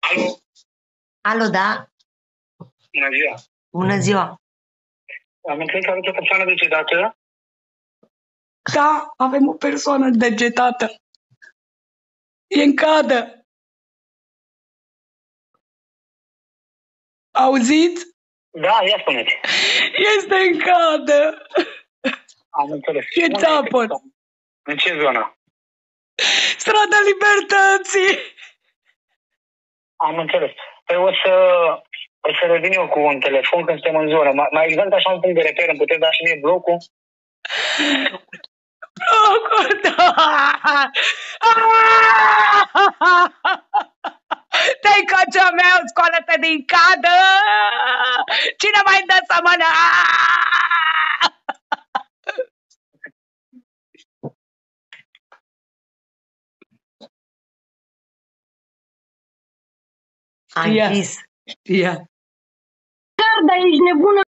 Alo, Alo, da? bună ziua. Bună ziua! Am înțeles că aveți o persoană decedată. Da, avem o persoană degetată. E în cadă. Auziți? Da, ia spuneți. Este în cadă. Am înțeles. E Unde țapăt. este? În ce zonă? Strada Libertății. Am înțeles. Păi o să, o să revin eu cu un telefon când suntem în zonă. Mai, mai exact așa un punct de reper, îmi puteți da și mie blocul? Blocul, da. Te-ai căcea meu, scoală-te din cadă! Cine mai dă să mână? A Ia. închis. Ia. Garda, ești nebună?